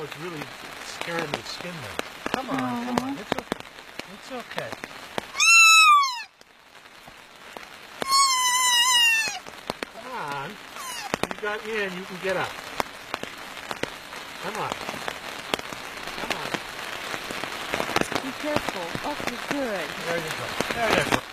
now it's really scaring the skin there. Come on, come on. It's okay. It's okay. Come on. You got in, you can get up. Come on. Come on. Be careful. Okay, good. There you go. There you go.